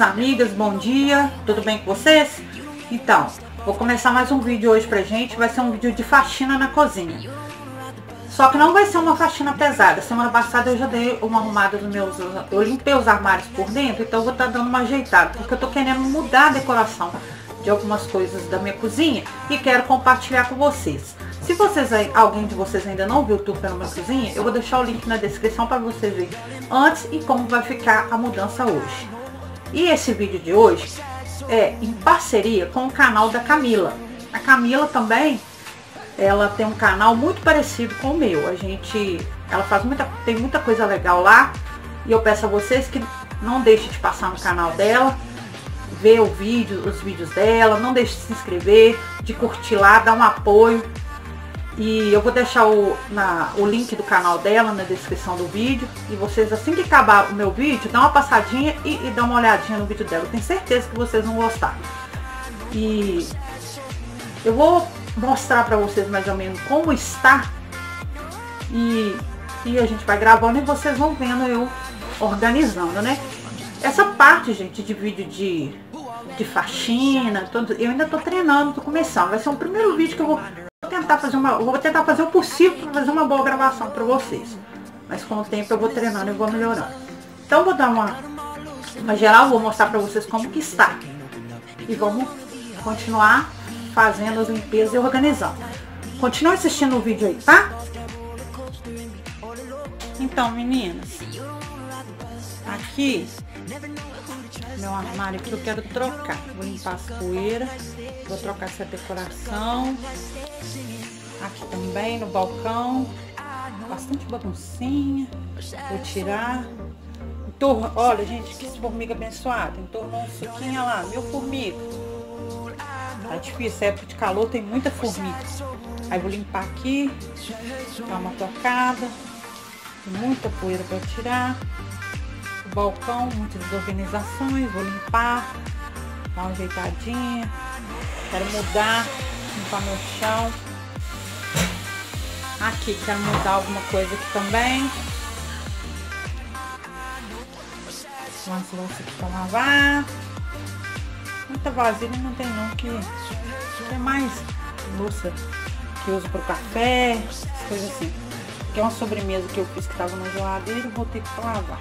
amigas, bom dia, tudo bem com vocês? Então, vou começar mais um vídeo hoje pra gente, vai ser um vídeo de faxina na cozinha. Só que não vai ser uma faxina pesada, semana passada eu já dei uma arrumada nos meus, eu limpei os armários por dentro, então eu vou estar tá dando uma ajeitada, porque eu tô querendo mudar a decoração de algumas coisas da minha cozinha e quero compartilhar com vocês. Se vocês alguém de vocês ainda não viu o tour pela minha cozinha, eu vou deixar o link na descrição para vocês verem antes e como vai ficar a mudança hoje. E esse vídeo de hoje é em parceria com o canal da Camila. A Camila também, ela tem um canal muito parecido com o meu. A gente, ela faz muita, tem muita coisa legal lá. E eu peço a vocês que não deixem de passar no canal dela, ver o vídeo, os vídeos dela, não deixe de se inscrever, de curtir lá, dar um apoio e eu vou deixar o, na, o link do canal dela na descrição do vídeo. E vocês, assim que acabar o meu vídeo, dá uma passadinha e, e dá uma olhadinha no vídeo dela. Eu tenho certeza que vocês vão gostar. E eu vou mostrar pra vocês mais ou menos como está. E, e a gente vai gravando e vocês vão vendo eu organizando, né? Essa parte, gente, de vídeo de, de faxina, todo, eu ainda tô treinando, tô começando. Vai ser o primeiro vídeo que eu vou tentar fazer uma, vou tentar fazer o possível para fazer uma boa gravação para vocês. Mas com o tempo eu vou treinando e vou melhorando. Então vou dar uma, uma geral, vou mostrar para vocês como que está. E vamos continuar fazendo as limpezas e organizando. Continue assistindo o vídeo aí, tá? Então, meninas, aqui meu armário que eu quero trocar. Vou limpar as poeiras, vou trocar essa decoração. Aqui também no balcão, bastante baguncinha. Vou tirar. Entorno, olha, gente, que formiga abençoada. Entornou um suquinho lá, meu formiga. Tá difícil, época de calor tem muita formiga. Aí vou limpar aqui, dar uma tocada. Muita poeira para tirar balcão, muitas desorganizações, vou limpar, dar uma ajeitadinha, quero mudar, limpar meu chão. Aqui, quero mudar alguma coisa aqui também. Umas louças aqui pra lavar. Muita vasilha não tem não, que é mais louça que uso pro café, coisas assim. Que é uma sobremesa que eu fiz que tava na geladeira, vou ter que lavar.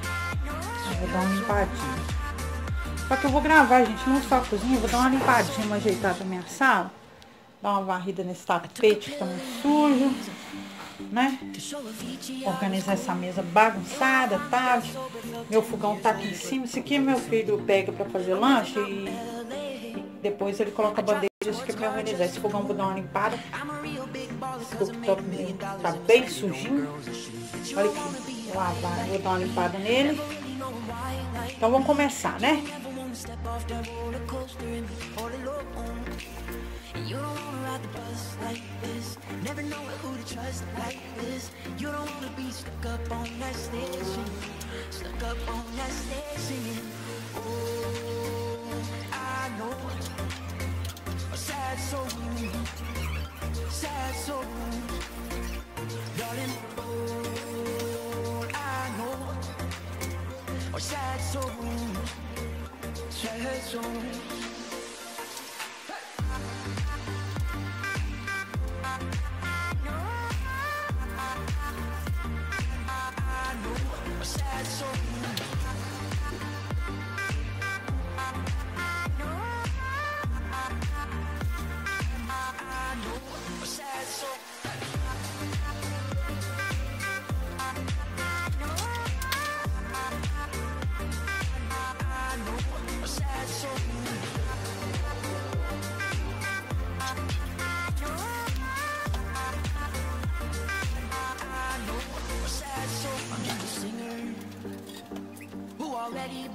Vou dar uma limpadinha. Só que eu vou gravar, gente, não só a cozinha, vou dar uma limpadinha, uma ajeitada na minha sala. Dar uma varrida nesse tapete que tá muito sujo, né? Organizar essa mesa bagunçada, tá? Meu fogão tá aqui em cima. Isso aqui meu filho pega pra fazer lanche e, depois ele coloca a bandeja isso aqui pra organizar. Esse fogão vou dar uma limpada. Esse cooktop tá bem sujinho. Olha aqui, lavar, vou dar uma limpada nele. Então vamos começar, né? 中。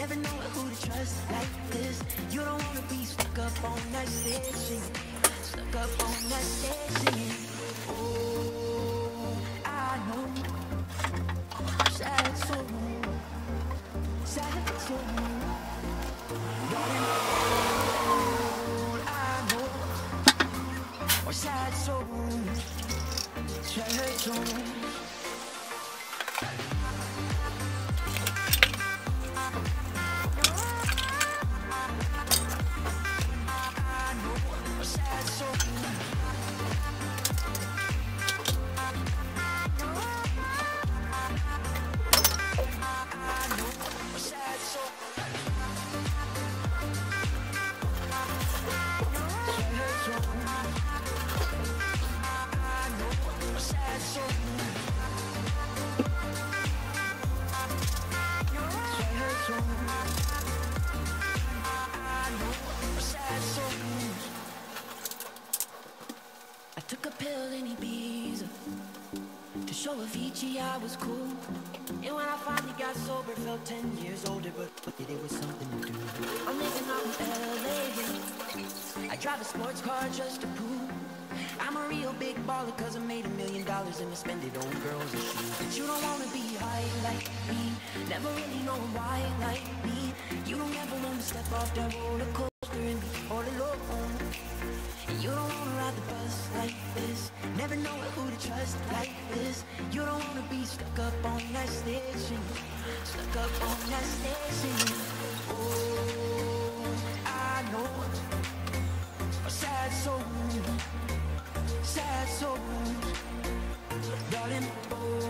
Never know who to trust like this You don't wanna be stuck up on that singing, stuck up on that singing. Oh, I know, sad soul, sad soul. All I know sad souls, sad souls. Avicii I was cool. And when I finally got sober, felt 10 years older, but, but it was something to do. I'm living out in LA. I drive a sports car just to prove I'm a real big baller cause I made a million dollars and I spend it on girls and shoes. But you don't wanna be high like me, never really know why like me. You don't ever wanna step off that roller coaster and be all alone. You don't wanna ride the bus like this. Never know who to trust like this. You don't wanna be stuck up on that station. Stuck up on that station. Oh, I know. A sad soul. Sad soul. Darling, all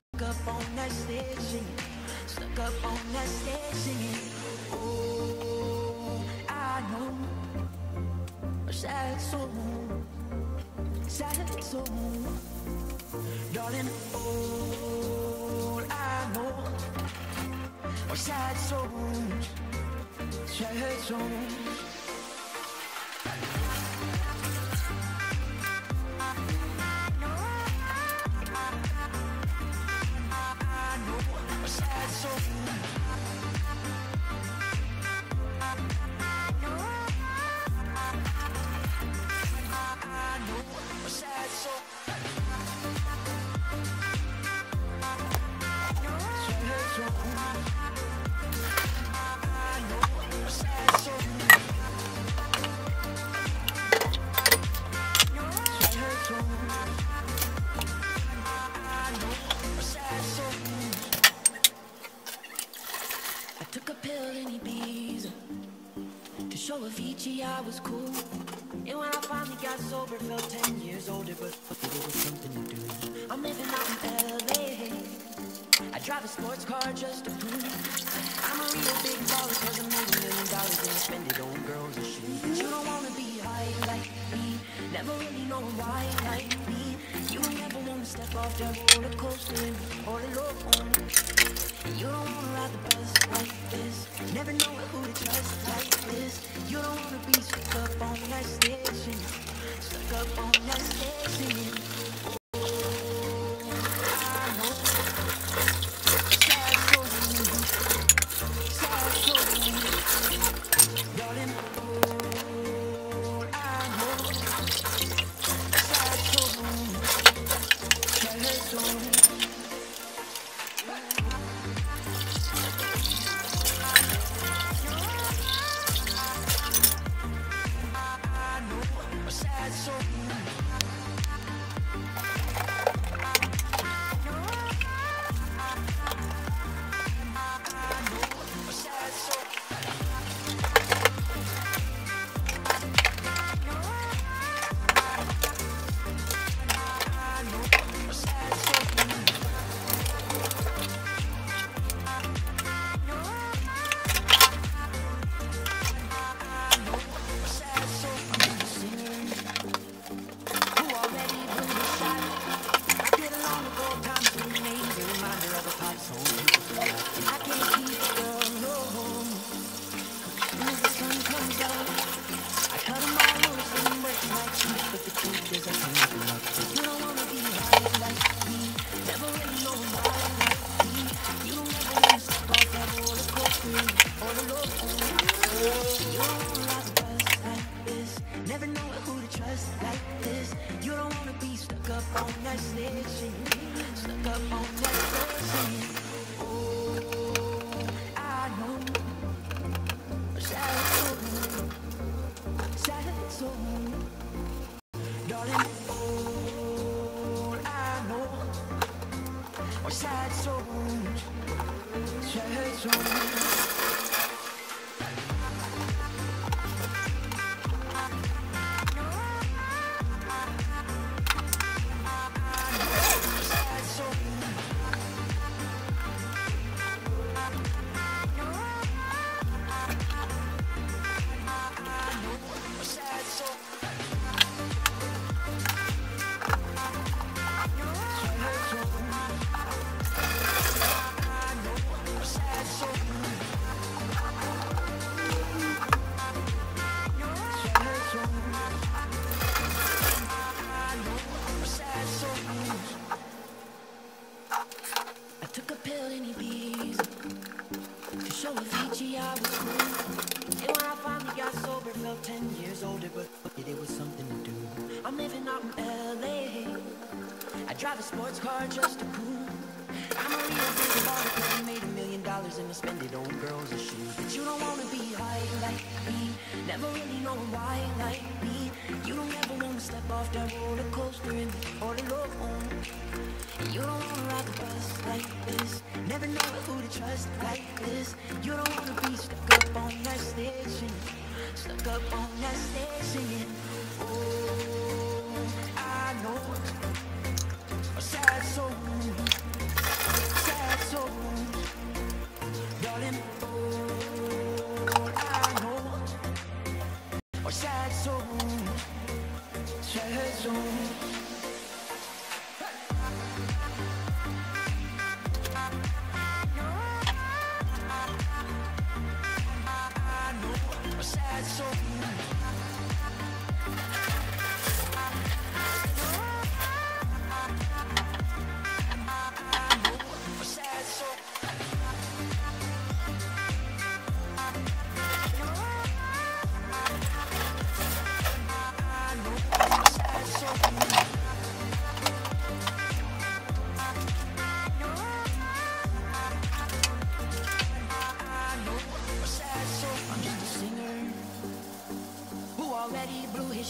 up on that stage singing. Stuck up on that stage singing. Oh, I know. A sad soul. Sad soul. Darling, all I know. Are sad souls Sad souls drive a sports car just to prove I'm a real big baller cause I made a million dollars and I spend it on girls and shoes. But you don't wanna be high like me, never really know why like me. You don't ever wanna step off that roller coaster all alone. You don't wanna ride the bus like this, never know who to trust like this. You don't wanna be stuck up on that singing, stuck up on that stage on that station. Stuck up on that station. Sports car just to prove. I'm a real big baller made a million dollars and I spend it on girls and shoes. But you don't wanna be high like me. Never really know why like me. You don't ever wanna step off that roller coaster and be all alone And you don't wanna ride the bus like this. Never know who to trust like this. You don't wanna be stuck up on that stage Stuck up on that singing Oh, sad soul, sad soul, I know. Are sad souls, sad a sad soul.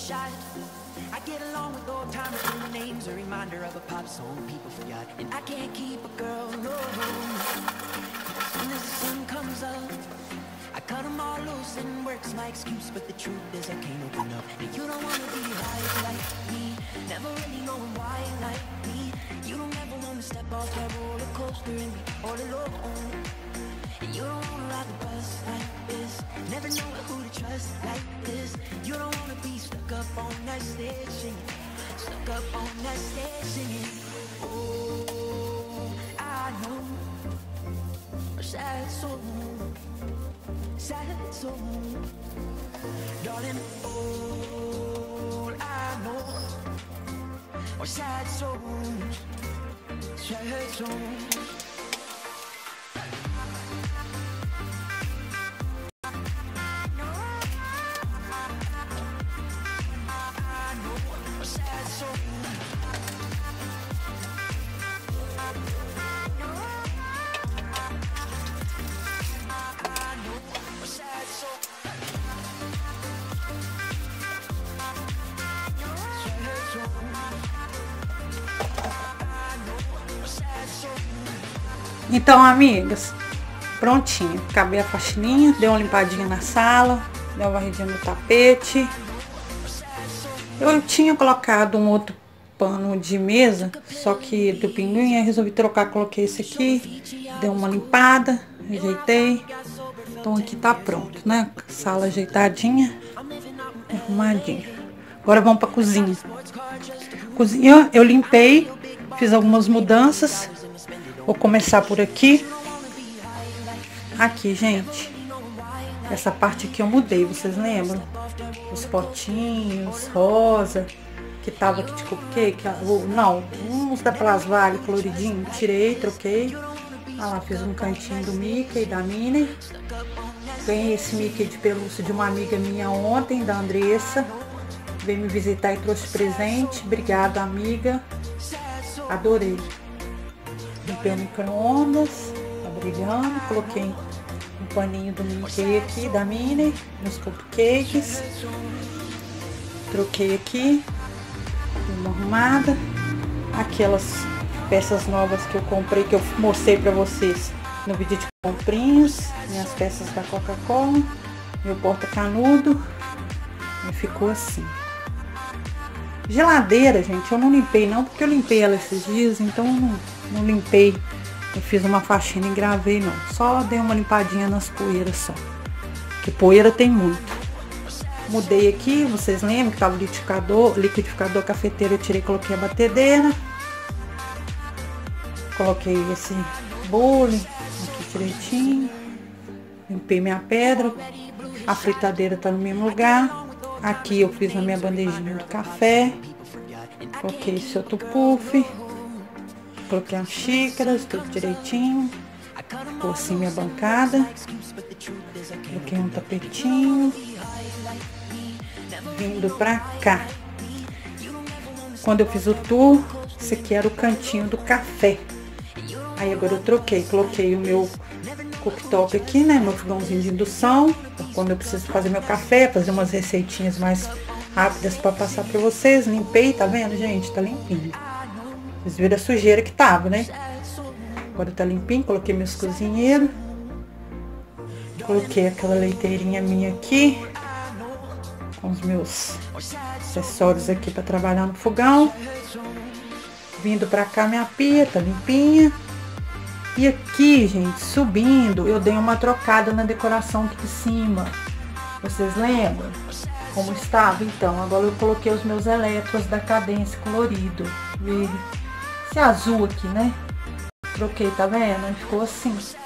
Shot. I get along with old timers whose names a reminder of a pop song people forgot. And I can't keep a girl alone. When the sun comes up, I cut 'em all loose and work's my excuse. But the truth is I can't open up. And you don't wanna be high like me. Never really knowing why like me. You don't ever wanna step off that roller coaster and be all alone. You don't wanna ride the bus like this. Never know who to trust like this. You don't wanna be stuck up on that stage singing. Stuck up on that stage singing. Oh, I know. A sad soul. Sad soul. Darling, all I know Are sad souls. Sad souls Então, amigas, prontinho. Acabei a faxininha, dei uma limpadinha na sala, dei uma varridinha no tapete. Eu tinha colocado um outro pano de mesa, só que do pinguim, aí resolvi trocar, coloquei esse aqui, dei uma limpada, ajeitei. Então aqui tá pronto, né? Sala ajeitadinha, arrumadinha. Agora vamos pra cozinha. Cozinha eu limpei, fiz algumas mudanças. Vou começar por aqui. Aqui, gente. Essa parte aqui eu mudei, vocês lembram? Os potinhos, rosa, que tava aqui de cupcake. ah, o- Não, uns da Plasvale coloridinho. Tirei, troquei. Ah lá, fiz um cantinho do Mickey, da Minnie. Ganhei esse Mickey de pelúcia de uma amiga minha ontem, da Andressa. Veio me visitar e trouxe presente. Obrigada, amiga. Adorei. Limpei o micro-ondas, tá brilhando. Coloquei um paninho do Mickey aqui, da Minnie, nos cupcakes. Troquei aqui, uma arrumada. Aquelas peças novas que eu comprei, que eu mostrei pra vocês no vídeo de comprinhas. Minhas peças da Coca-Cola. Meu porta-canudo. E ficou assim. Geladeira, gente, eu não limpei não, porque eu limpei ela esses dias, então eu não, não limpei. Eu fiz uma faxina e gravei não. Só dei uma limpadinha nas poeiras só. Que poeira tem muito. Mudei aqui, vocês lembram que tava o liquidificador, liquidificador cafeteiro, eu tirei coloquei a batedeira. Coloquei esse bule aqui direitinho. Limpei minha pedra. A fritadeira tá no mesmo lugar. Aqui eu fiz na minha bandejinha do café. Coloquei esse outro puff. Coloquei as xícaras, tudo direitinho. Ficou assim minha bancada. Coloquei um tapetinho. Vindo pra cá. Quando eu fiz o tour, esse aqui era o cantinho do café. Aí agora eu troquei, coloquei o meu cooktop aqui, né? Meu fogãozinho de indução. Quando eu preciso fazer meu café, fazer umas receitinhas mais rápidas para passar para vocês. Limpei, tá vendo, gente? Tá limpinho. Vocês viram a sujeira que tava, né? Agora tá limpinho, coloquei meus cozinheiros. Coloquei aquela leiteirinha minha aqui. Com os meus acessórios aqui para trabalhar no fogão. Vindo pra cá minha pia, tá limpinha. E aqui, gente, subindo, eu dei uma trocada na decoração aqui de cima. Vocês lembram? Como estava? Então, agora eu coloquei os meus elétrons da cadência colorido. Verde. Esse azul aqui, né? Troquei, tá vendo? Ficou assim. Assim.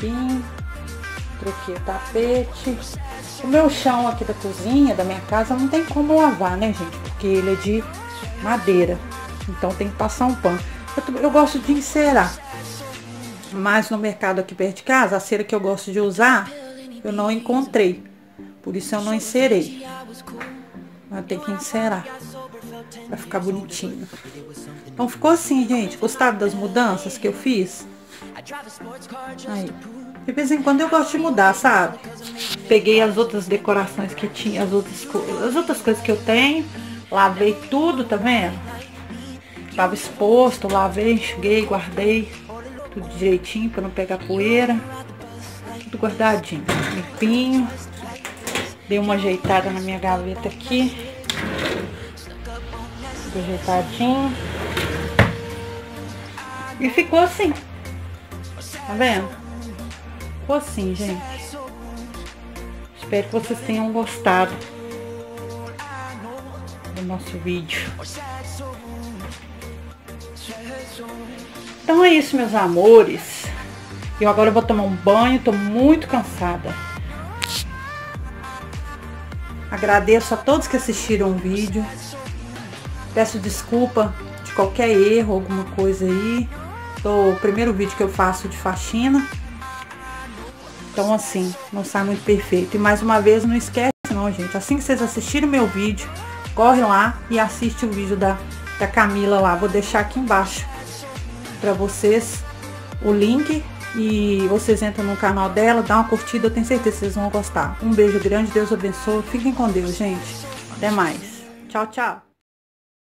Bem. Troquei o tapete. O meu chão aqui da cozinha, da minha casa, não tem como lavar, né, gente? Porque ele é de madeira. Então tem que passar um pano. Eu, eu gosto de encerar. Mas no mercado aqui perto de casa, a cera que eu gosto de usar, eu não encontrei. Por isso eu não encerei. Mas tem que encerar. Vai ficar bonitinho. Então ficou assim, gente. Gostaram das mudanças que eu fiz? Aí. De vez em quando eu gosto de mudar, sabe? Peguei as outras decorações que tinha, as outras, as outras coisas que eu tenho. Lavei tudo, tá vendo? Tava exposto, lavei, enxuguei, guardei. Tudo direitinho para não pegar poeira. Tudo guardadinho, limpinho. Dei uma ajeitada na minha gaveta aqui. Ajeitadinho. E ficou assim. Tá vendo? Ficou assim, gente. Espero que vocês tenham gostado do nosso vídeo. Então é isso, meus amores. Eu agora vou tomar um banho, tô muito cansada. Agradeço a todos que assistiram o vídeo. Peço desculpa de qualquer erro, alguma coisa aí. Do primeiro vídeo que eu faço de faxina. Então, assim, não sai muito perfeito. E mais uma vez, não esquece não, gente. Assim que vocês assistirem o meu vídeo, corre lá e assiste o vídeo da, da Camila lá. Vou deixar aqui embaixo para vocês o link e vocês entram no canal dela, dá uma curtida, eu tenho certeza que vocês vão gostar. Um beijo grande, Deus abençoe. Fiquem com Deus, gente. Até mais. Tchau, tchau.